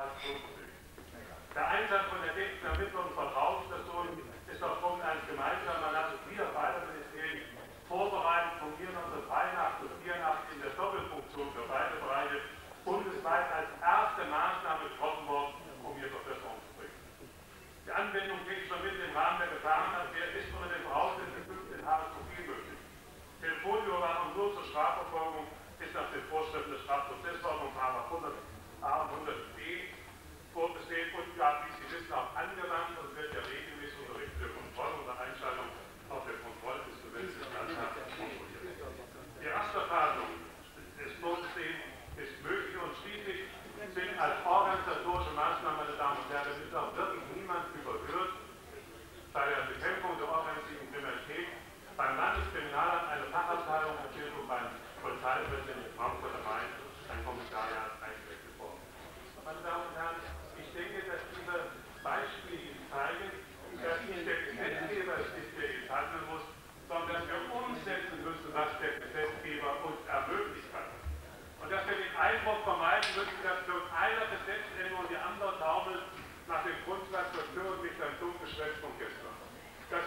als großzügig. Der Einsatz von Ergebnisermittlung von Raumstationen ist aufgrund eines gemeinsamen Landes wieder beider Ministerien vorbereitet, fungieren unter 83 und 84 in der Doppelfunktion für beide Bereiche bundesweit als erste Maßnahme getroffen worden, um hier Verbesserungen zu bringen. Die Anwendung geht schon mit im Rahmen der Gefahrenabwehr ist unter den Voraussetzungen 15 Jahre zu viel möglich. Telefonüberwachung nur zur Strafverfolgung ist nach den Vorschriften des Strafprozessordnung 100 A und 100b vorgesehen und ja, wie Sie wissen, auch angewandt und wird ja regelmäßig unter Richt der Kontrolle und der Einschaltung auf der Kontrollinstrumente des Landtags kontrolliert. Die Rasterphasung des Vorgesehen ist möglich und schließlich sind als organisatorische Maßnahmen, meine Damen und Herren, ist auch wirklich niemand überhört, bei der Bekämpfung der organisierten Kriminalität beim Landeskriminalamt eine Fachabteilung erzählt und beim Polizeipräsidenten in Frankfurt am Main ein Kommissariat eingerichtet worden. Meine Damen und Herren, ich denke, dass diese Beispiele zeigen, dass nicht der Gesetzgeber es ist, der jetzt handeln muss, sondern dass wir umsetzen müssen, was der Gesetzgeber uns ermöglicht hat. Und dass wir den Eindruck vermeiden müssen, dass für einer Gesetzänderung die andere taumelt nach dem Grundsatz der mich ein dunkles Schwätz von gestern. Das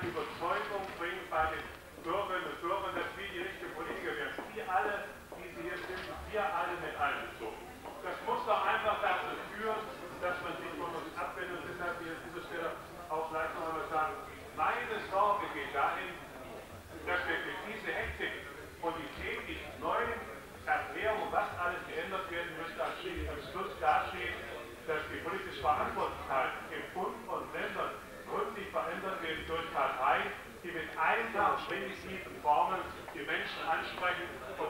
kann Спасибо.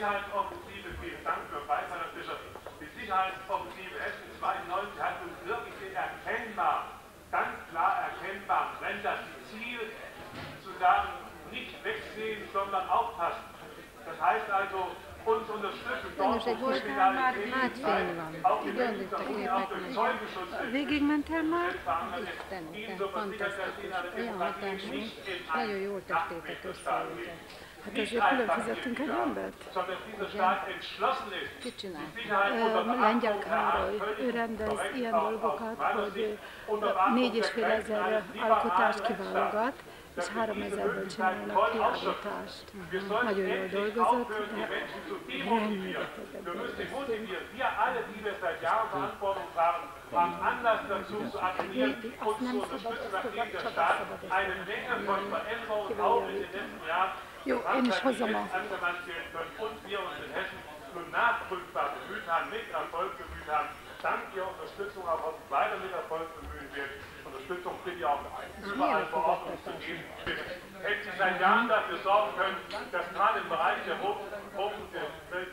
Sicherheitsoffensive, vielen Dank für den Herr Fischer, die Sicherheitsoffensive Hessen 92 hat uns wirklich erkennbar, ganz klar erkennbar, wenn das Ziel zu sagen, nicht wegsehen, sondern aufpassen. Das heißt also, uns unterstützen, dort, wo Kriminalität auch die Menschen auch durch Zeugenschutz Végigmentél már? Istenite, fantasztikus. Olyan hatású, nagyon jól tettétek össze őket. Hát azért külön fizettünk egy embert. Mit csinál? Lengyel Károly, ő rendez ilyen dolgokat, hogy négy és fél ezer alkotást kiválogat, és három ezerből csinálnak kiállítást. Nagyon jól dolgozott, de rengeteget dolgoztunk. haben Anlass dazu zu appellieren, uns zu unterstützen, nachdem der Staat eine Menge von Veränderungen auch in den letzten Jahren Is hozom a... angewandt werden können und wir uns in Hessen nun nachprüfbar bemüht haben, mit Erfolg bemüht haben, dank Ihrer Unterstützung auch hoffentlich weiter mit Erfolg bemühen werden. Unterstützung bitte auch überall vor Ort uns zu geben. Hätten Sie seit Jahren dafür sorgen können, dass gerade im Bereich der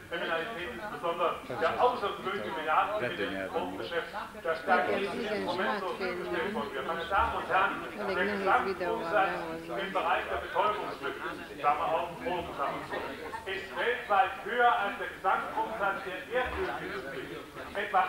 Kriminalität, insbesondere der außergewöhnlichen Milliarden im Drogengeschäft, dass da dieses Instrument so zugestellt worden wäre. Meine Damen und Herren, der Gesamtumsatz im Bereich der Betäubungsmittel, Klammer auf, Drogenklammer, ist weltweit höher als der Gesamtumsatz der Erdölindustrie. Etwa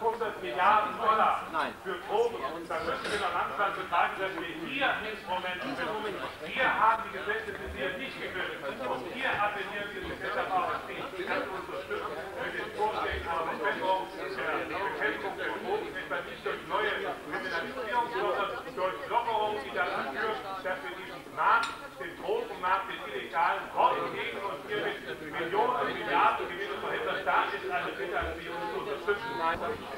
800 Milliarden Dollar für Drogen. Da müssen wir noch langsam begreifen, dass wir hier Instrumente finden. Wir haben die Gesetze bisher nicht gebildet. Und hier appellieren wir deshalb auch an Sie, ganz unterstützen mit den Vorschlägen einer Verbesserung der Bekämpfung der Drogen, etwa nicht durch neue Kriminalisierung, sondern durch Lockerung, die dazu führt, dass wir diesen Markt, den Drogenmarkt, den illegalen Rotten gegen und hier mit Millionen und Milliarden Gewinne verhindern. Da ist eine Bitte an Sie, uns zu unterstützen. Nein. Ich meine, es ist Beweisen auf die Verifizierung, wie das gesprochen, das ist nicht.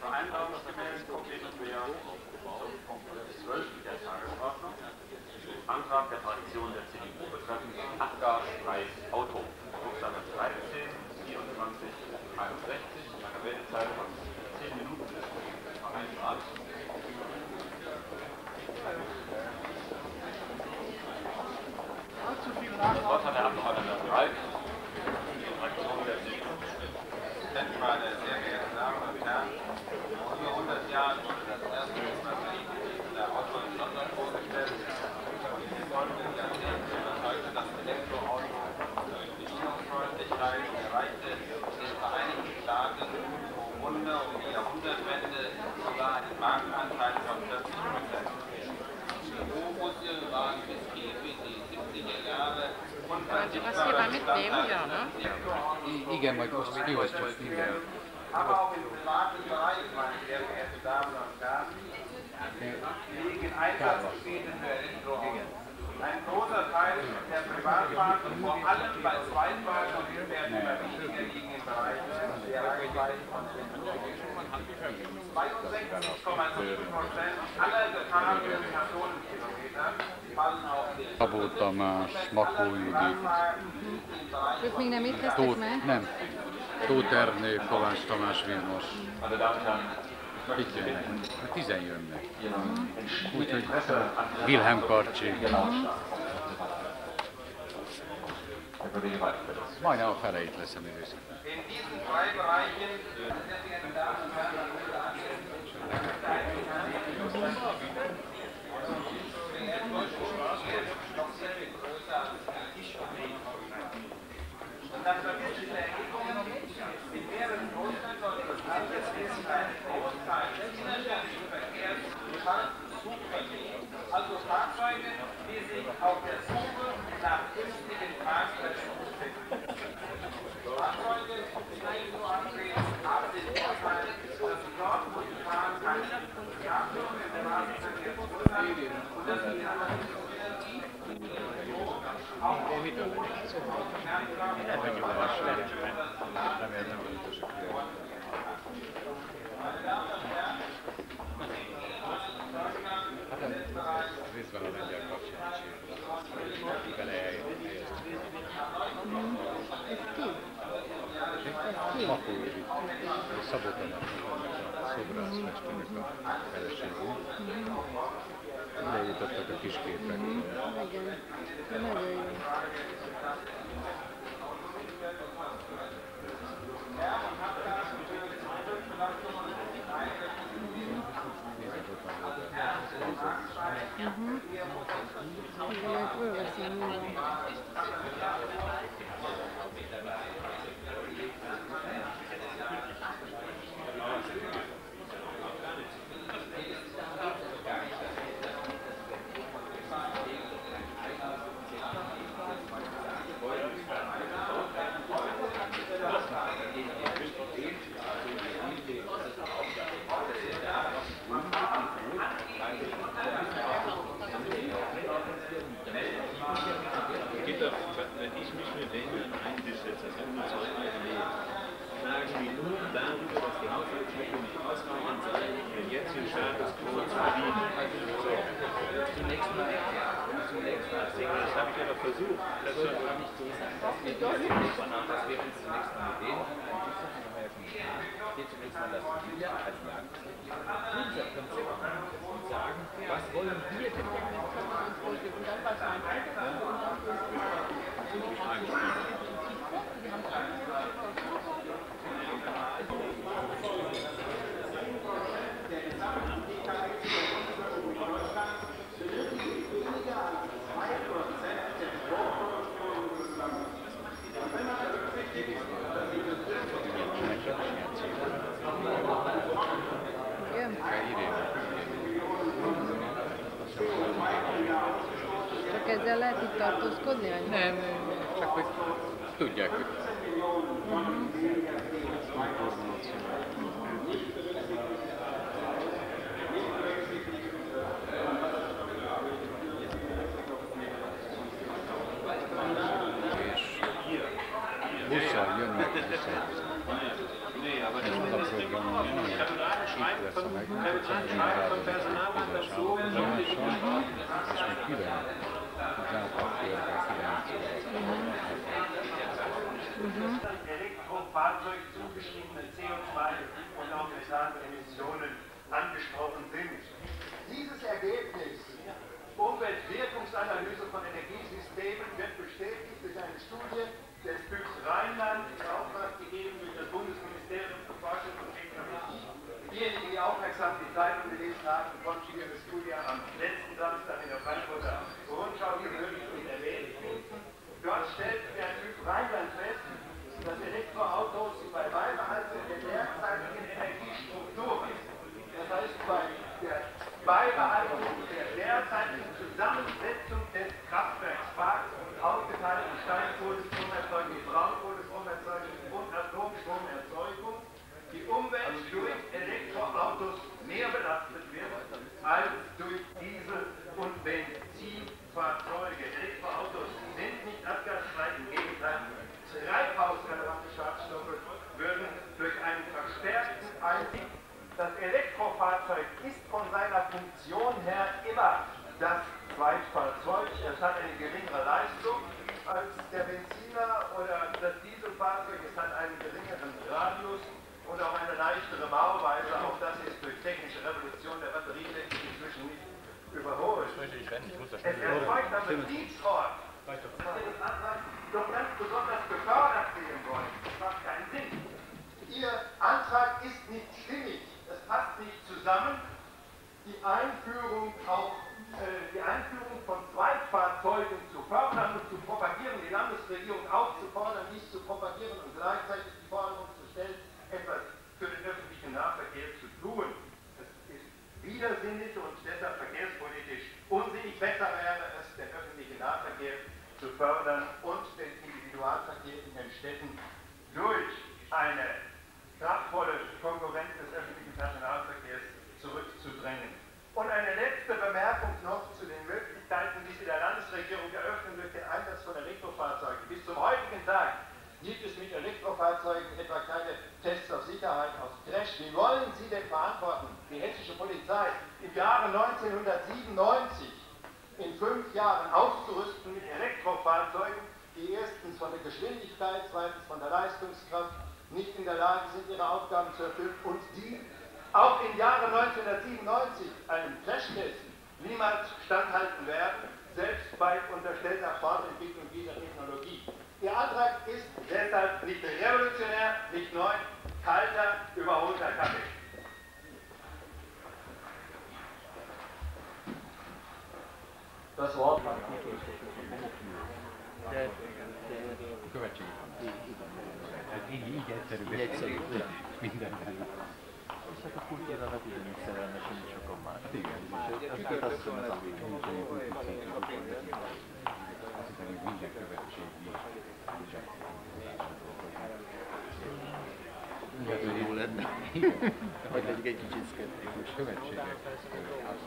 Vereinbarungsgemäß wir zum Punkt 12 der Tagesordnung. Antrag der Fraktion der CDU betreffend abgasfreies Auto. Buchstabe 13, 24, 61, eine Redezeit von Igen, majd most kiosztjuk minden. Aber auch im privaten Bereich, meine sehr verehrten Damen und Herren, liegen Einsatzgebiete für Elektroautos. Ein großer Teil der Privatfahrt und vor allem bei Zweitwagen werden überwiegend liegen im Bereich der Reichweite von 62,7 Prozent aller gefahrenen Szabó Tamás, Makó Judit, Ők még nem érkeztek Tóth, meg? nem, Tóth Ernő, Kovács Tamás Vilmos, itt jönnek, hát tizen jönnek. Úgyhogy Wilhelm Karcsi, Waldfeld. majdnem a feleit leszem őszintén. A szobrászmesternek a feleségű. Ezzel lehet itt tartózkodni? Vagy? Nem, csak hogy tudják, hogy és busszal jönnek vissza. És az a program, hogy itt lesz a megmutató, hogy bizonyos állapotban, és még külön 9 Elektrofahrzeug zugeschriebene CO2 und auch Methanemissionen angesprochen sind. Dieses Ergebnis Umweltwirkungsanalyse von Energiesystemen wird bestätigt durch eine Studie des BÜX Rheinland, in Auftrag gegeben durch das Bundesministerium für Forschung und Technologie. Diejenigen, die aufmerksam die Zeitung gelesen haben, konnten ihre Studie am letzten Samstag in der Frankfurter Rundschau gewürdigt und erwähnt finden. Dort stellt der BÜX Rheinland fest, dass Elektroautos bei Beibehaltung der derzeitigen Energiestruktur, das heißt bei der Beibehaltung der derzeitigen Zusammensetzung des Kraftwerksparks aufgeteilten Stein mehr belastet wird als durch Diesel- und Benzinfahrzeuge. Elektroautos sind nicht abgasfrei, im Gegenteil. Treibhausrelevante Schadstoffe würden durch einen verstärkten Einstieg. Das Elektrofahrzeug ist von seiner Funktion her immer das Zweitfahrzeug. Es hat eine geringere Leistung als der Benziner oder das Dieselfahrzeug. Es hat einen geringeren Radius und auch eine leichtere Bauweise. Auch das ist durch technische Revolution der Batterietechnik inzwischen nicht überholt. Es erzeugt am Betriebsort, dass wir das Antrag doch ganz besonders gefördert sehen wollen. Das macht keinen Sinn. Ihr Antrag ist nicht stimmig. Es passt nicht zusammen. Die Einführung auch äh, die Einführung von Zweitfahrzeugen zu fördern und zu propagieren, die Landesregierung aufzufordern, dies zu propagieren und gleichzeitig die Forderung zu stellen, etwas für den öffentlichen Nahverkehr zu tun. Das ist widersinnig und deshalb verkehrspolitisch unsinnig. Besser wäre es, den öffentlichen Nahverkehr zu fördern und den Individualverkehr in den Städten durch eine kraftvolle Konkurrenz des öffentlichen Personalverkehrs zurückzudrängen. Und eine letzte Bemerkung noch zu den Möglichkeiten, die Sie der Landesregierung eröffnen durch den Einsatz von Elektrofahrzeugen. Bis zum heutigen Tag gibt es mit Elektrofahrzeugen etwa keine Tests auf Sicherheit, auf Crash. Wie wollen Sie denn verantworten, die hessische Polizei im Jahre 1997 in fünf Jahren auszurüsten mit Elektrofahrzeugen, die erstens von der Geschwindigkeit, zweitens von der Leistungskraft nicht in der Lage sind, ihre Aufgaben zu erfüllen und die auch im Jahre 1997 einem Crashtest niemals standhalten werden, selbst bei unterstellter Fortentwicklung dieser Technologie. Ihr Antrag ist deshalb nicht revolutionär, nicht neu, kalter, überholter Kaffee. Das Wort hat Így, így egyszerű. Egyszerű. Mindenben. És hát a kultúra ugyanígy szerelmes, mint sokan más. Hát igen. És hát azt Nincsen jó kultúrciklusban. Azt hiszem, hogy minden követségi Hát, jó lenne. Hogy legyek egy kicsit szkeptikus. Követségek azt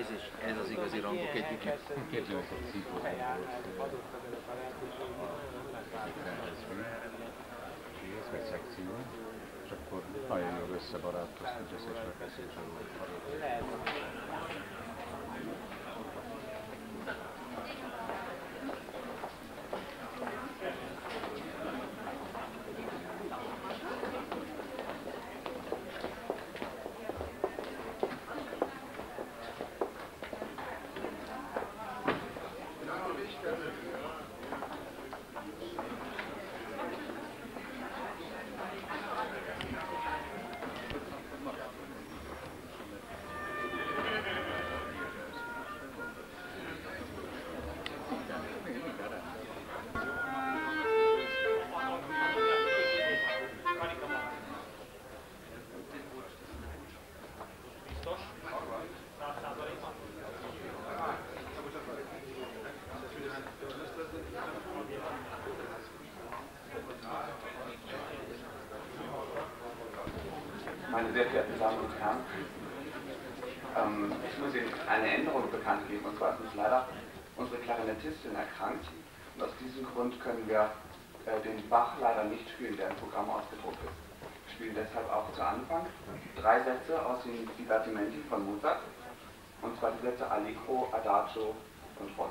Ez, a- ez, is, ez az igazi rangok egyik. Képzeljük, hogy szívóban volt és egy szekció, és akkor nagyon jól összebarátkoztunk, összes megfeszéssel volt. Bekannt geben. Und zwar ist uns leider unsere Klarinettistin erkrankt. Und aus diesem Grund können wir äh, den Bach leider nicht spielen, der im Programm ausgedruckt ist. Wir spielen deshalb auch zu Anfang drei Sätze aus den Divertimenti von Mozart, und zwar die Sätze Allegro, Adagio und Rondo.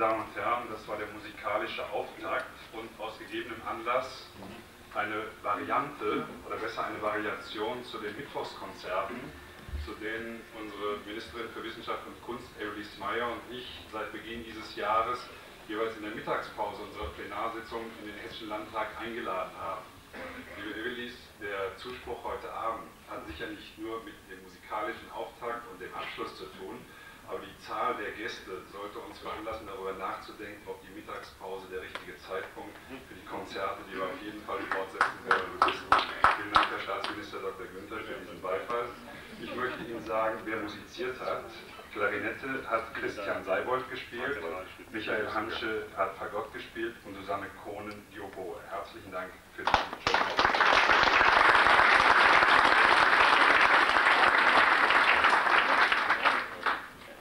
Damen und Herren, das war der musikalische Auftakt und aus gegebenem Anlass eine Variante oder besser eine Variation zu den Mittwochskonzerten, zu denen unsere Ministerin für Wissenschaft und Kunst, Evelise Meyer und ich seit Beginn dieses Jahres jeweils in der Mittagspause unserer Plenarsitzung in den Hessischen Landtag eingeladen haben. Liebe Evelise, der Zuspruch heute Abend hat sicher nicht nur mit dem musikalischen Auftakt und dem Abschluss zu tun, aber die Zahl der Gäste sollte uns veranlassen, darüber nachzudenken, ob die Mittagspause der richtige Zeitpunkt für die Konzerte, die wir auf jeden Fall fortsetzen werden. Vielen Dank, Herr Staatsminister Dr. Günther, für diesen Beifall. Ich möchte Ihnen sagen, wer musiziert hat. Klarinette hat Christian Seibold gespielt, Michael Hansche hat Fagott gespielt und Susanne Kronen die Oboe. Herzlichen Dank für diesen schönen.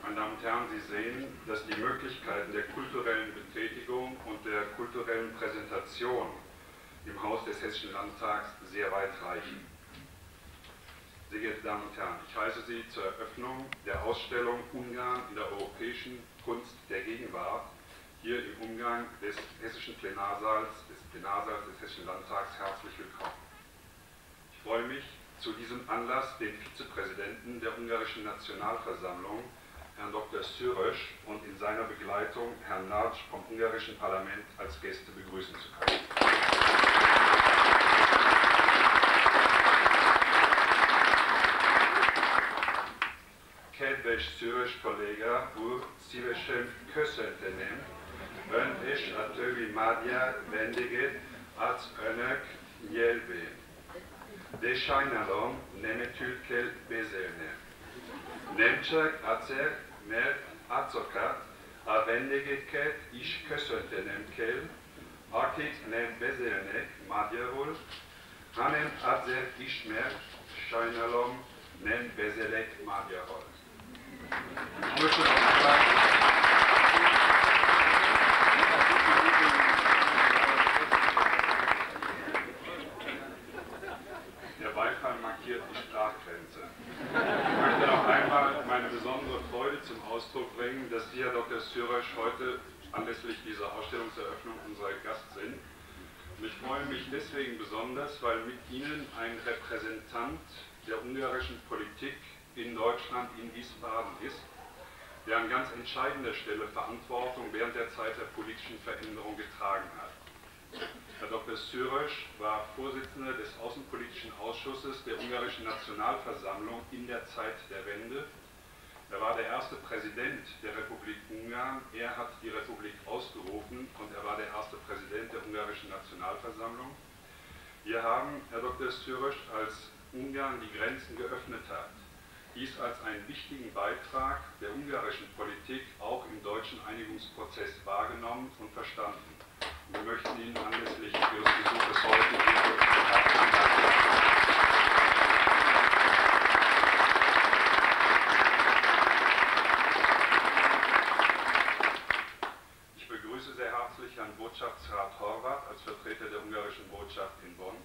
Meine Damen und Herren, Sie sehen, dass die Möglichkeiten der kulturellen Betätigung und der kulturellen Präsentation im Haus des Hessischen Landtags sehr weit reichen. Sehr geehrte Damen und Herren, ich heiße Sie zur Eröffnung der Ausstellung Ungarn in der europäischen Kunst der Gegenwart hier im Umgang des Hessischen Plenarsaals, des Plenarsaals des Hessischen Landtags herzlich willkommen. Ich freue mich, zu diesem Anlass den Vizepräsidenten der ungarischen Nationalversammlung, Herrn Dr. Sürösch, und in seiner Begleitung Herrn Nartsch vom ungarischen Parlament als Gäste begrüßen zu können. Kedves Szűrös kolléga úr, szívesen köszönteném Önt és a többi magyar vendéget az Önök nyelvén. De sajnálom, németül kell beszélnem. Nem csak azért, mert azokat a vendégeket is köszöntenem kell, akik nem beszélnek magyarul, hanem azért is, mert sajnálom, nem beszélek magyarul. Ich unser Gast sind. Und ich freue mich deswegen besonders, weil mit Ihnen ein Repräsentant der ungarischen Politik in Deutschland, in Wiesbaden ist, der an ganz entscheidender Stelle Verantwortung während der Zeit der politischen Veränderung getragen hat. Herr Dr. Sürösch war Vorsitzender des Außenpolitischen Ausschusses der ungarischen Nationalversammlung in der Zeit der Wende. Er war der erste Präsident der Republik Ungarn. Er hat die Republik ausgerufen und er war der erste Präsident der ungarischen Nationalversammlung. Wir haben, Herr Dr. Sürösch, als Ungarn die Grenzen geöffnet hat, dies als einen wichtigen Beitrag der ungarischen Politik auch im deutschen Einigungsprozess wahrgenommen und verstanden. Wir möchten Ihnen anlässlich Ihres Besuches heute hierfür herzlichen Dank sagen. Ich begrüße sehr herzlich Herrn Botschaftsrat Horvath als Vertreter der ungarischen Botschaft in Bonn.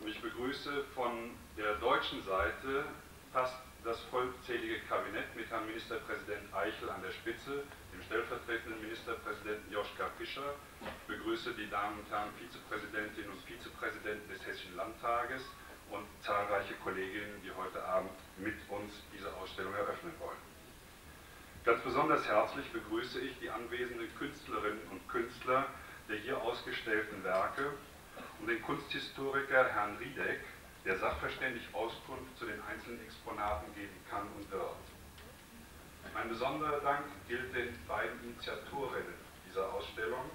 Und ich begrüße von der deutschen Seite fast das vollzählige Kabinett mit Herrn Ministerpräsident Eichel an der Spitze, dem stellvertretenden Ministerpräsidenten Joschka Fischer. Ich begrüße die Damen und Herren Vizepräsidentinnen und Vizepräsidenten des Hessischen Landtages und zahlreiche Kolleginnen, die heute Abend mit uns diese Ausstellung eröffnen wollen. Ganz besonders herzlich begrüße ich die anwesenden Künstlerinnen und Künstler der hier ausgestellten Werke und den Kunsthistoriker Herrn Riedeck, der sachverständig Auskunft zu den einzelnen Exponaten geben kann und wird. Ein besonderer Dank gilt den beiden Initiatorinnen dieser Ausstellung,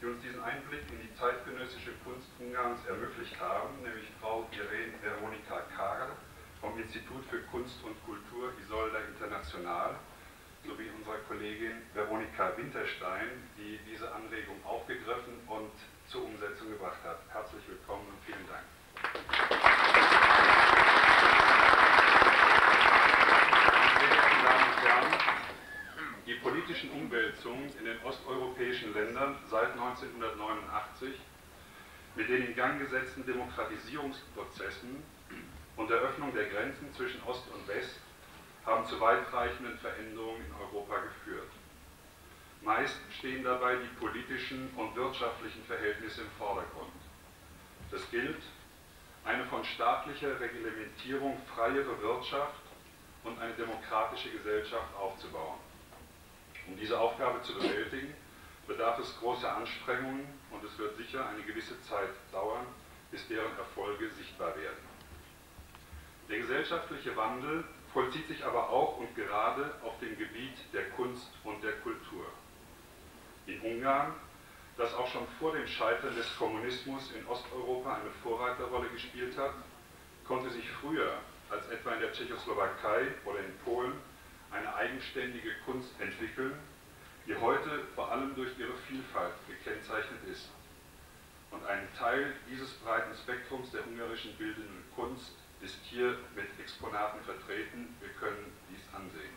die uns diesen Einblick in die zeitgenössische Kunst Ungarns ermöglicht haben, nämlich Frau Irene Veronika Karl vom Institut für Kunst und Kultur Isolda International sowie unserer Kollegin Veronika Winterstein, die diese Anregung aufgegriffen und zur Umsetzung gebracht hat. Herzlich willkommen und vielen Dank. Meine verehrten Damen und Herren, die politischen Umwälzungen in den osteuropäischen Ländern seit 1989 mit den in Gang gesetzten Demokratisierungsprozessen und der Öffnung der Grenzen zwischen Ost und West haben zu weitreichenden Veränderungen in Europa geführt. Meist stehen dabei die politischen und wirtschaftlichen Verhältnisse im Vordergrund. Das gilt, eine von staatlicher Reglementierung freiere Wirtschaft und eine demokratische Gesellschaft aufzubauen. Um diese Aufgabe zu bewältigen, bedarf es großer Anstrengungen und es wird sicher eine gewisse Zeit dauern, bis deren Erfolge sichtbar werden. Der gesellschaftliche Wandel vollzieht sich aber auch und gerade auf dem Gebiet der Kunst und der Kultur. In Ungarn, das auch schon vor dem Scheitern des Kommunismus in Osteuropa eine Vorreiterrolle gespielt hat, konnte sich früher als etwa in der Tschechoslowakei oder in Polen eine eigenständige Kunst entwickeln, die heute vor allem durch ihre Vielfalt gekennzeichnet ist. Und ein Teil dieses breiten Spektrums der ungarischen bildenden Kunst ist hier mit Exponaten vertreten. Wir können dies ansehen.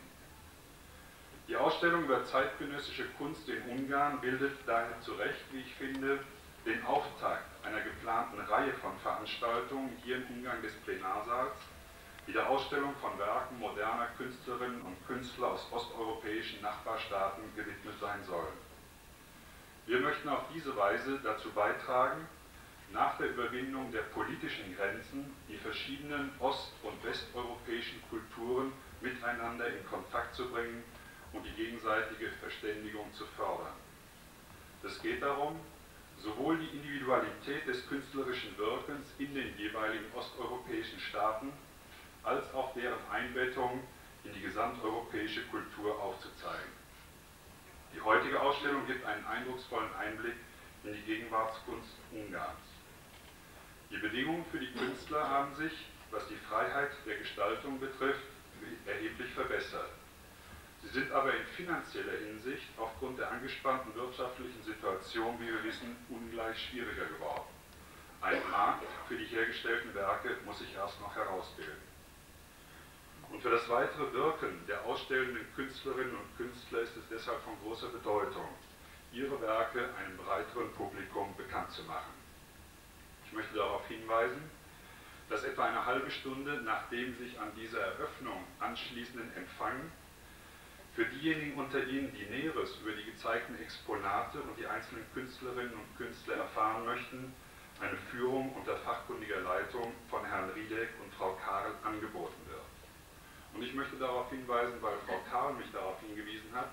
Die Ausstellung über zeitgenössische Kunst in Ungarn bildet daher zu Recht, wie ich finde, den Auftakt einer geplanten Reihe von Veranstaltungen hier im Umgang des Plenarsaals, die der Ausstellung von Werken moderner Künstlerinnen und Künstler aus osteuropäischen Nachbarstaaten gewidmet sein sollen. Wir möchten auf diese Weise dazu beitragen, nach der Überwindung der politischen Grenzen die verschiedenen ost- und westeuropäischen Kulturen miteinander in Kontakt zu bringen und die gegenseitige Verständigung zu fördern. Es geht darum, sowohl die Individualität des künstlerischen Wirkens in den jeweiligen osteuropäischen Staaten als auch deren Einbettung in die gesamteuropäische Kultur aufzuzeigen. Die heutige Ausstellung gibt einen eindrucksvollen Einblick in die Gegenwartskunst Ungarns. Die Bedingungen für die Künstler haben sich, was die Freiheit der Gestaltung betrifft, erheblich verbessert. Sie sind aber in finanzieller Hinsicht aufgrund der angespannten wirtschaftlichen Situation, wie wir wissen, ungleich schwieriger geworden. Ein Markt für die hergestellten Werke muss sich erst noch herausbilden. Und für das weitere Wirken der ausstellenden Künstlerinnen und Künstler ist es deshalb von großer Bedeutung, ihre Werke einem breiteren Publikum bekannt zu machen. Ich möchte darauf hinweisen, dass etwa eine halbe Stunde nach dem sich an dieser Eröffnung anschließenden Empfang für diejenigen unter Ihnen, die Näheres über die gezeigten Exponate und die einzelnen Künstlerinnen und Künstler erfahren möchten, eine Führung unter fachkundiger Leitung von Herrn Riedek und Frau Karl angeboten. Und ich möchte darauf hinweisen, weil Frau Karl mich darauf hingewiesen hat,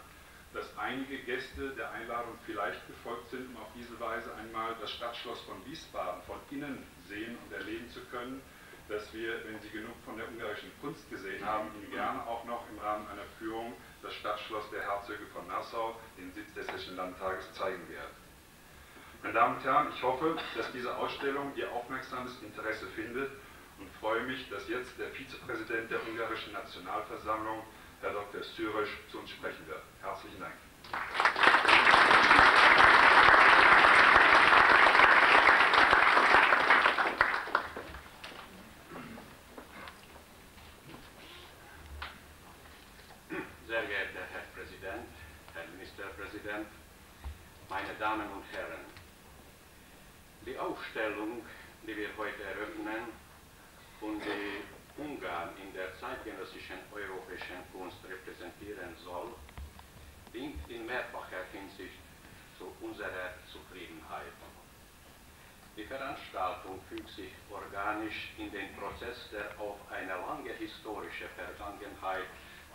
dass einige Gäste der Einladung vielleicht gefolgt sind, um auf diese Weise einmal das Stadtschloss von Wiesbaden von innen sehen und erleben zu können, dass wir, wenn Sie genug von der ungarischen Kunst gesehen haben, Ihnen gerne auch noch im Rahmen einer Führung das Stadtschloss der Herzöge von Nassau, den Sitz des Hessischen Landtages, zeigen werden. Meine Damen und Herren, ich hoffe, dass diese Ausstellung Ihr aufmerksames Interesse findet und freue mich, dass jetzt der Vizepräsident der ungarischen Nationalversammlung, Herr Dr. Syrisch, zu uns sprechen wird. Herzlichen Dank. Sehr geehrter Herr Präsident, Herr Ministerpräsident, meine Damen und Herren, die Aufstellung, die wir heute eröffnen, und die Ungarn in der zeitgenössischen europäischen Kunst repräsentieren soll, dient in mehrfacher Hinsicht zu unserer Zufriedenheit. Die Veranstaltung fügt sich organisch in den Prozess der auf eine lange historische Vergangenheit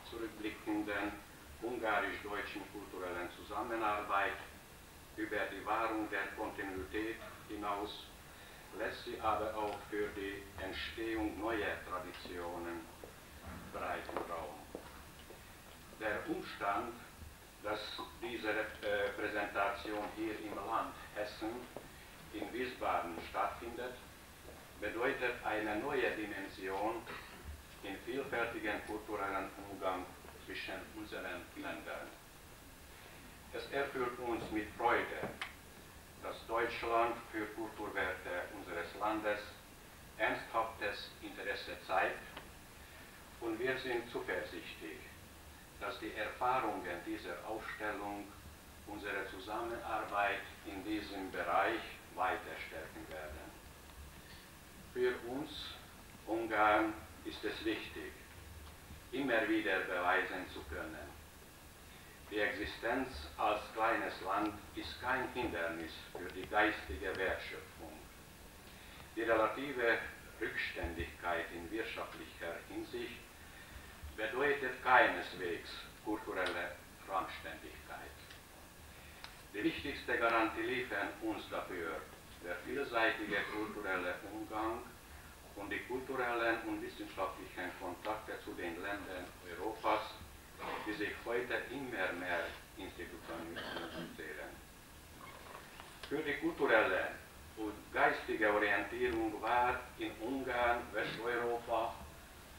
zurückblickenden ungarisch-deutschen kulturellen Zusammenarbeit über die Wahrung der Kontinuität hinaus lässt sie aber auch für die Entstehung neuer Traditionen breiten Raum. Der Umstand, dass diese äh, Präsentation hier im Land Hessen Wiesbaden stattfindet, bedeutet eine neue Dimension im vielfältigen kulturellen Umgang zwischen unseren Ländern. Es erfüllt uns mit Freude, dass Deutschland für Kulturwerte unseres Landes ernsthaftes Interesse zeigt und wir sind zuversichtlich, dass die Erfahrungen dieser Ausstellung unsere Zusammenarbeit in diesem Bereich weiter stärken werden. Für uns, Ungarn, ist es wichtig, immer wieder beweisen zu können, Die Existenz als kleines Land ist kein Hindernis für die geistige Wertschöpfung. Die relative Rückständigkeit in wirtschaftlicher Hinsicht bedeutet keineswegs kulturelle Randständigkeit. Die wichtigste Garantie liefern uns dafür der vielseitige kulturelle Umgang und die kulturellen und wissenschaftlichen Kontakte zu den Ländern Europas, die sich heute immer mehr institutionalisieren. Für die kulturelle und geistige Orientierung war in Ungarn, Westeuropa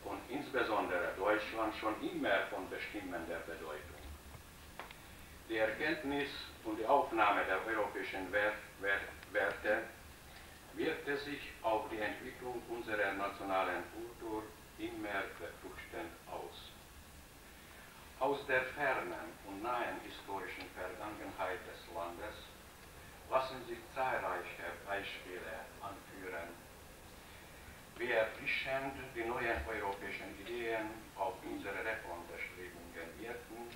und insbesondere Deutschland schon immer von bestimmender Bedeutung. Die Erkenntnis und die Aufnahme der europäischen Werte wirkte sich auf die Entwicklung unserer nationalen Kultur immer befruchtend aus. Aus der fernen und nahen historischen Vergangenheit des Landes lassen sich zahlreiche Beispiele anführen, wie erfrischend die neuen europäischen Ideen auf unsere Reformbestrebungen wirken,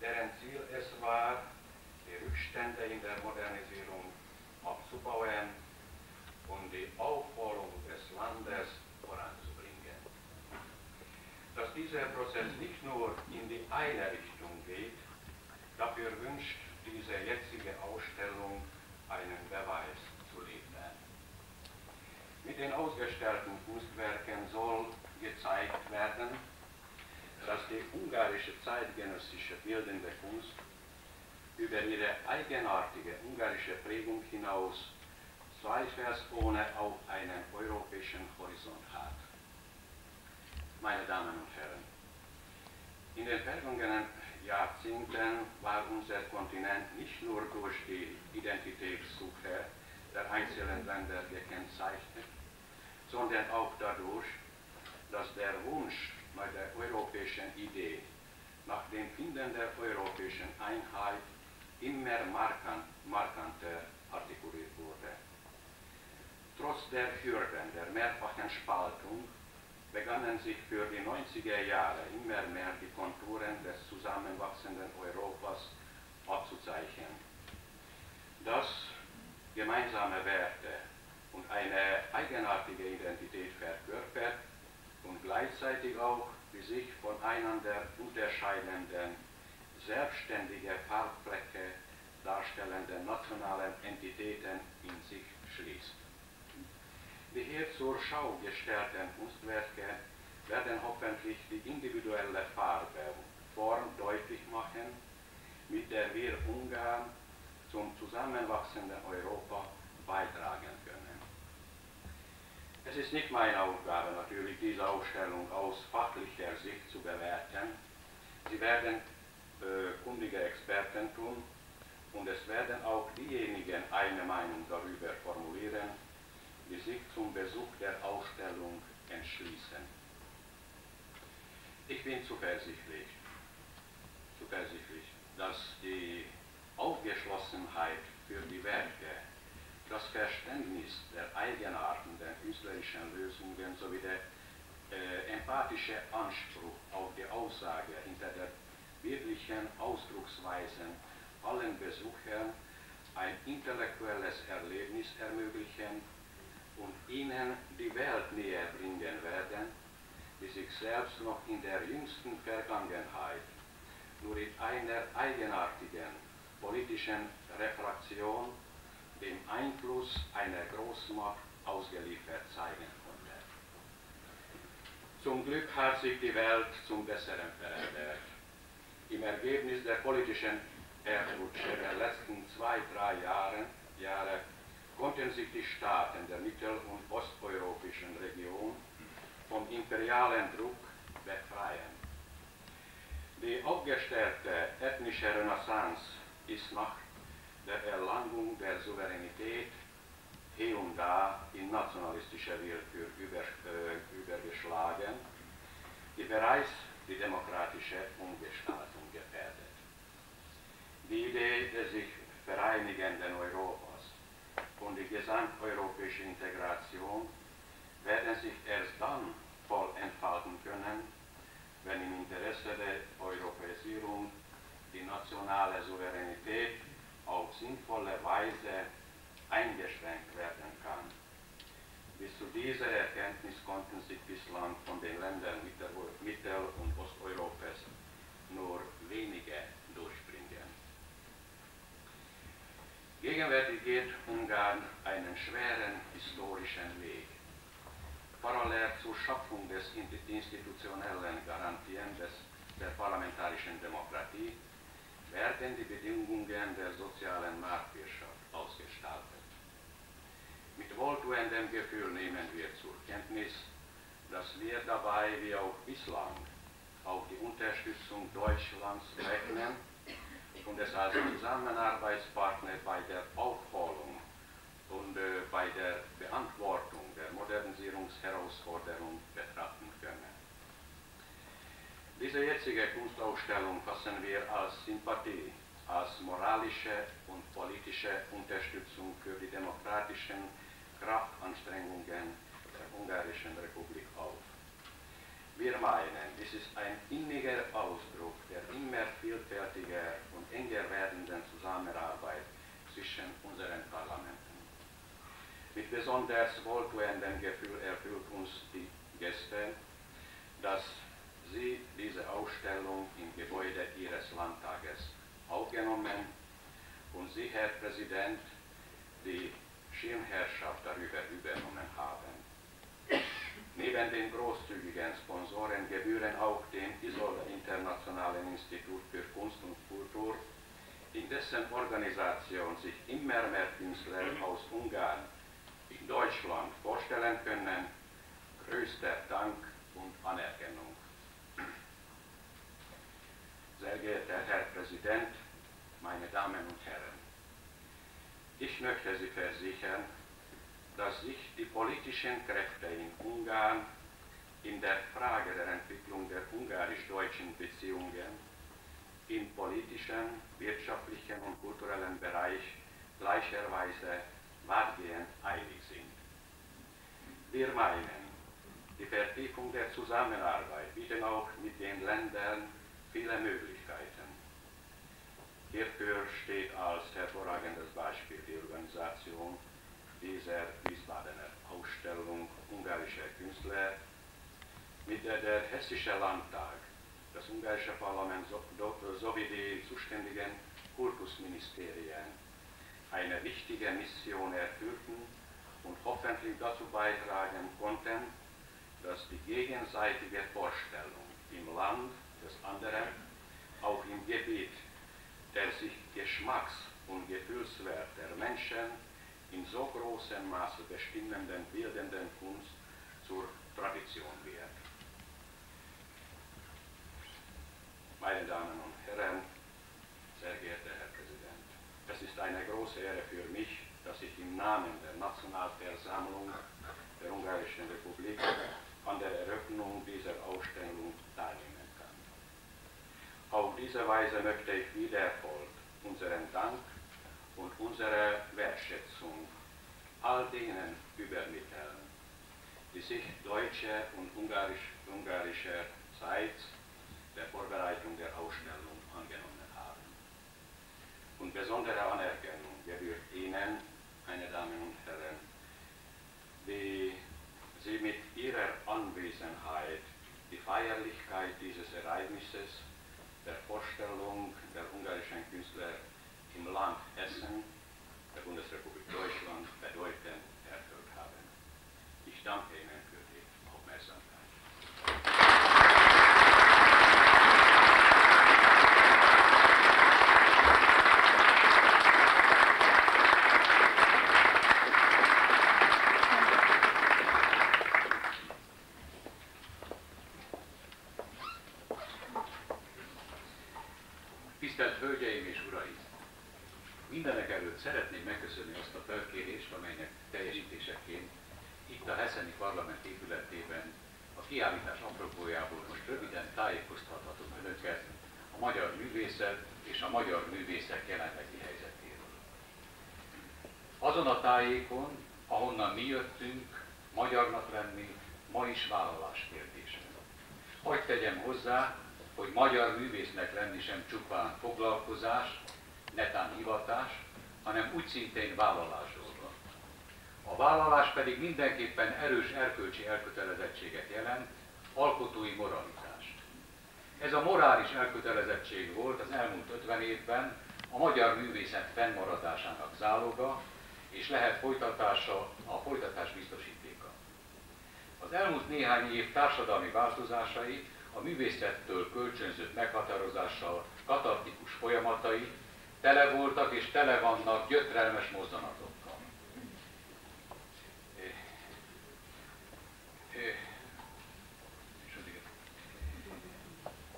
deren Ziel es war, die Rückstände in der Modernisierung abzubauen um die Aufholung des Landes voranzubringen. Dass dieser Prozess nicht nur in die eine Richtung geht, dafür wünscht diese jetzige Ausstellung einen Beweis zu liefern. Mit den ausgestellten Kunstwerken soll gezeigt werden, dass die ungarische zeitgenössische bildende Kunst über ihre eigenartige ungarische Prägung hinaus zweifelsohne auch einen europäischen Horizont hat. Meine Damen und Herren, in den vergangenen Jahrzehnten war unser Kontinent nicht nur durch die Identitätssuche der einzelnen Länder gekennzeichnet, sondern auch dadurch, dass der Wunsch nach der europäischen Idee, nach dem Finden der europäischen Einheit immer markant, markanter artikuliert wurde. Trotz der Hürden der mehrfachen Spaltung begannen sich für die 90er Jahre immer mehr die Konturen des zusammenwachsenden Europas abzuzeichnen. Das gemeinsame Werte und eine eigenartige Identität verkörpert und gleichzeitig auch die sich voneinander unterscheidenden, selbstständige Farbflecke darstellenden nationalen Entitäten in sich schließt. Die hier zur Schau gestellten Kunstwerke werden hoffentlich die individuelle Farbe und Form deutlich machen, mit der wir Ungarn zum zusammenwachsenden Europa beitragen können. Es ist nicht meine Aufgabe, natürlich diese Ausstellung aus fachlicher Sicht zu bewerten. Sie werden kundige Experten tun und es werden auch diejenigen eine Meinung darüber formulieren, die sich zum Besuch der Ausstellung entschließen. Ich bin zuversichtlich, zuversichtlich, dass die Aufgeschlossenheit für die Werke, das Verständnis der Eigenarten der künstlerischen Lösungen sowie der äh, empathische Anspruch auf die Aussage hinter der wirklichen Ausdrucksweisen allen Besuchern ein intellektuelles Erlebnis ermöglichen und ihnen die Welt näher bringen werden, die sich selbst noch in der jüngsten Vergangenheit nur in einer eigenartigen politischen Refraktion dem Einfluss einer Großmacht ausgeliefert zeigen konnte. Zum Glück hat sich die Welt zum Besseren verändert. Im Ergebnis der politischen Erdrutsche der letzten zwei, drei Jahre, Jahre konnten sich die Staaten der mittel- und osteuropäischen Region vom imperialen Druck befreien. Die aufgestellte ethnische Renaissance ist nach der Erlangung der Souveränität hier und da in nationalistischer Willkür über, äh, übergeschlagen, die bereits die demokratische Umgestaltung. Die Idee des sich vereinigenden Europas und die gesamteuropäische Integration werden sich erst dann voll entfalten können, wenn im Interesse der Europäisierung die nationale Souveränität auf sinnvolle Weise eingeschränkt werden kann. Bis zu dieser Erkenntnis konnten sich bislang von den Ländern Mittel- und Osteuropas nur wenige Gegenwärtig geht Ungarn einen schweren historischen Weg. Parallel zur Schaffung des institutionellen Garantien des, der parlamentarischen Demokratie werden die Bedingungen der sozialen Marktwirtschaft ausgestaltet. Mit wohltuendem Gefühl nehmen wir zur Kenntnis, dass wir dabei wie auch bislang auf die Unterstützung Deutschlands rechnen und es als Zusammenarbeitspartner bei der Aufholung und äh, bei der Beantwortung der Modernisierungsherausforderung betrachten können. Diese jetzige Kunstausstellung fassen wir als Sympathie, als moralische und politische Unterstützung für die demokratischen Kraftanstrengungen der Ungarischen Republik auf. Wir meinen, es ist ein inniger Ausdruck der immer vielfältiger enger werdenden Zusammenarbeit zwischen unseren Parlamenten. Mit besonders wohltuendem Gefühl erfüllt uns die Gäste, dass Sie diese Ausstellung im Gebäude Ihres Landtages aufgenommen und Sie, Herr Präsident, die Schirmherrschaft darüber übernommen haben. Neben den großzügigen Sponsoren gebühren auch dem Isolde Internationalen Institut für Kunst und Kultur, in dessen Organisation sich immer mehr Künstler aus Ungarn in Deutschland vorstellen können, größter Dank und Anerkennung. Sehr geehrter Herr Präsident, meine Damen und Herren, ich möchte Sie versichern, dass sich die politischen Kräfte in Ungarn in der Frage der Entwicklung der ungarisch-deutschen Beziehungen im politischen, wirtschaftlichen und kulturellen Bereich gleicherweise weitgehend einig sind. Wir meinen, die Vertiefung der Zusammenarbeit bietet auch mit den Ländern viele Möglichkeiten. Hierfür steht als hervorragendes Beispiel die Organisation dieser Wiesbadener Ausstellung ungarischer Künstler, mit der der Hessische Landtag, das ungarische Parlament sowie die zuständigen Kultusministerien eine wichtige Mission erfüllten und hoffentlich dazu beitragen konnten, dass die gegenseitige Vorstellung im Land des anderen, auch im Gebiet der sich Geschmacks- und Gefühlswert der Menschen in so großem Maße bestimmenden bildenden Kunst zur Tradition wird. Meine Damen und Herren, sehr geehrter Herr Präsident, es ist eine große Ehre für mich, dass ich im Namen der Nationalversammlung der Ungarischen Republik an der Eröffnung dieser Ausstellung teilnehmen auf diese Weise möchte ich wiederholt unseren Dank und unsere Wertschätzung all denen übermitteln, die sich deutsche und ungarisch, ungarischer Zeit der Vorbereitung der Ausstellung angenommen haben. Und besondere Anerkennung gebührt Ihnen, meine Damen und Herren, die Sie mit Ihrer Anwesenheit die Feierlichkeit dieses Ereignisses der Vorstellung der ungarischen Künstler im Land Hessen, der Bundesrepublik Deutschland, bedeutend erfüllt haben. Ich danke Ihnen lenni sem csupán foglalkozás, netán hivatás, hanem úgy szintén vállalásról van. A vállalás pedig mindenképpen erős erkölcsi elkötelezettséget jelent, alkotói moralitást. Ez a morális elkötelezettség volt az elmúlt 50 évben a magyar művészet fennmaradásának záloga, és lehet folytatása a folytatás biztosítéka. Az elmúlt néhány év társadalmi változásai a művészettől kölcsönzött meghatározással katartikus folyamatai tele voltak és tele vannak gyötrelmes mozzanatokkal.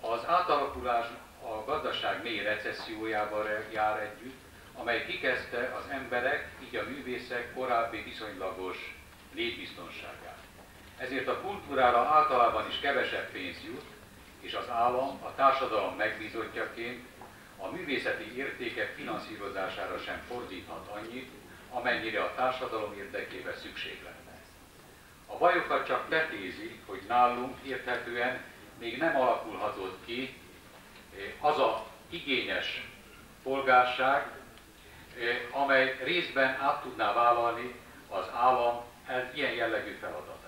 Az átalakulás a gazdaság mély recessziójával jár együtt, amely kikezdte az emberek, így a művészek korábbi viszonylagos létbiztonságát. Ezért a kultúrára általában is kevesebb pénz jut, és az állam a társadalom megbízottjaként a művészeti értékek finanszírozására sem fordíthat annyit, amennyire a társadalom érdekében szükség lenne. A bajokat csak tetézi, hogy nálunk érthetően még nem alakulhatott ki eh, az a igényes polgárság, eh, amely részben át tudná vállalni az állam ilyen jellegű feladatait.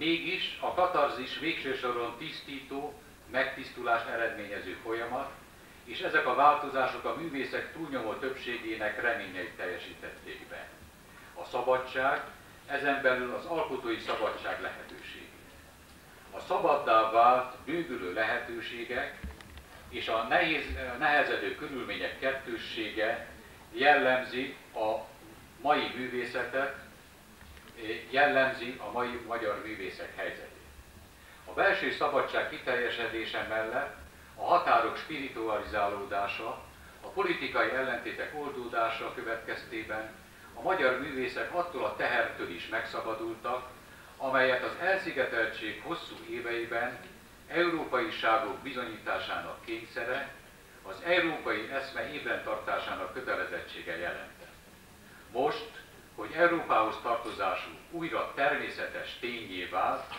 Mégis a katarzis végső soron tisztító, megtisztulást eredményező folyamat, és ezek a változások a művészek túlnyomó többségének reményeit teljesítették be. A szabadság, ezen belül az alkotói szabadság lehetőség. A szabaddá vált bővülő lehetőségek és a nehéz, nehezedő körülmények kettőssége jellemzi a mai művészetet, jellemzi a mai magyar művészek helyzetét. A belső szabadság kiteljesedése mellett a határok spiritualizálódása, a politikai ellentétek oldódása következtében a magyar művészek attól a tehertől is megszabadultak, amelyet az elszigeteltség hosszú éveiben európai ságok bizonyításának kényszere, az európai eszme ébren tartásának kötelezettsége jelentett. Most, hogy Európához tartozású újra természetes tényé vált,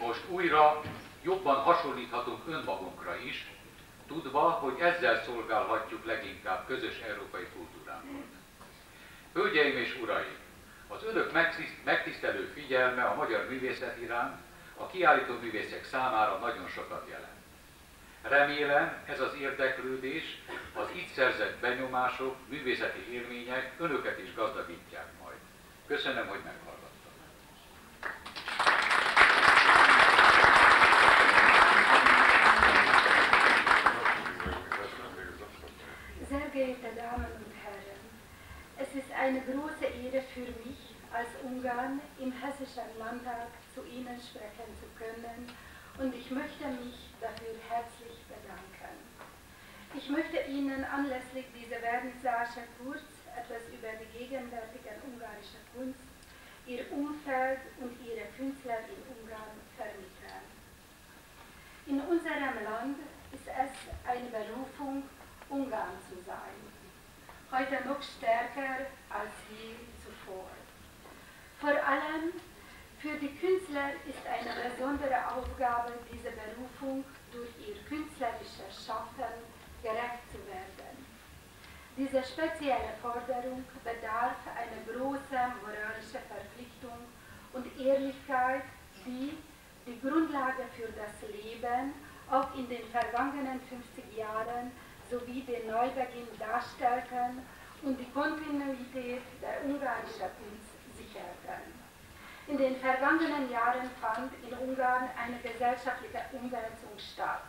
most újra jobban hasonlíthatunk önmagunkra is, tudva, hogy ezzel szolgálhatjuk leginkább közös európai kultúránkat. Hölgyeim és uraim, az önök megtisztelő figyelme a magyar művészet iránt a kiállító művészek számára nagyon sokat jelent. Remélem ez az érdeklődés, az itt szerzett benyomások, művészeti élmények önöket is gazdagítják. Köszönöm, hogy meghallgattak. geehrte Damen und Herren, es ist eine große Ehre für mich, als Ungarn im Hessischen Landtag zu Ihnen sprechen zu können und ich möchte mich dafür herzlich bedanken. Ich möchte Ihnen anlässlich dieser Vernissage kurz etwas über die gegenwärtige ungarische Kunst, ihr Umfeld und ihre Künstler in Ungarn vermitteln. In unserem Land ist es eine Berufung, Ungarn zu sein. Heute noch stärker als je zuvor. Vor allem für die Künstler ist eine besondere Aufgabe, diese Berufung durch ihr künstlerisches Schaffen gerecht zu werden. Diese spezielle Forderung bedarf einer großen moralischen Verpflichtung und Ehrlichkeit, die die Grundlage für das Leben auch in den vergangenen 50 Jahren sowie den Neubeginn darstellten und die Kontinuität der ungarischen Kunst sicherten. In den vergangenen Jahren fand in Ungarn eine gesellschaftliche Umwälzung statt.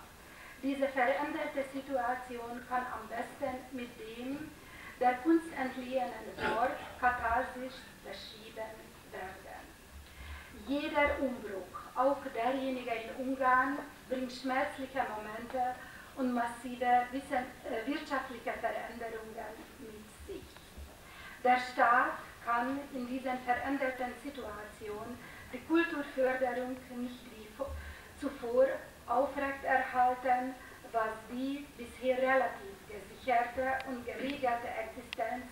Diese veränderte Situation kann am besten mit dem der Kunst entliehenen Wort Katharsis beschrieben werden. Jeder Umbruch, auch derjenige in Ungarn, bringt schmerzliche Momente und massive äh, wirtschaftliche Veränderungen mit sich. Der Staat kann in dieser veränderten Situation die Kulturförderung nicht wie zuvor aufrechterhalten, was die bisher relativ gesicherte und geregelte Existenz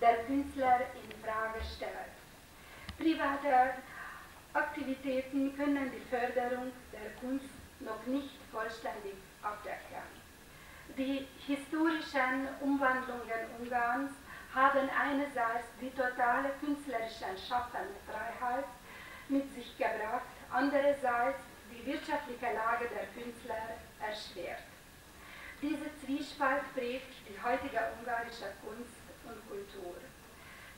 der Künstler in Frage stellt. Private Aktivitäten können die Förderung der Kunst noch nicht vollständig aufdecken. Die historischen Umwandlungen Ungarns haben einerseits die totale künstlerische Schaffensfreiheit mit sich gebracht, andererseits wirtschaftliche Lage der Künstler erschwert. Diese Zwiespalt prägt die heutige ungarische Kunst und Kultur.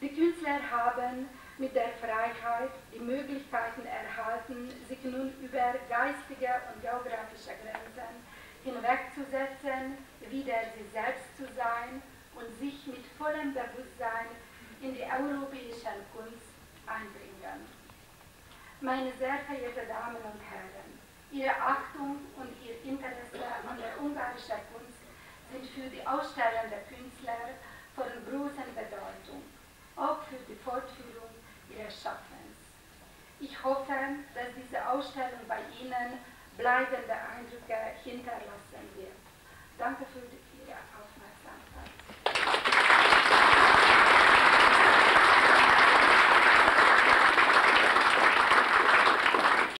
Die Künstler haben mit der Freiheit die Möglichkeiten erhalten, sich nun über geistige und geografische Grenzen hinwegzusetzen, wieder sie selbst zu sein und sich mit vollem Bewusstsein in die europäische Kunst einbringen. Meine sehr verehrten Damen und Herren, Ihre Achtung und Ihr Interesse an der ungarischen Kunst sind für die Ausstellung der Künstler von großer Bedeutung, auch für die Fortführung ihres Schaffens. Ich hoffe, dass diese Ausstellung bei Ihnen bleibende Eindrücke hinterlassen wird. Danke für die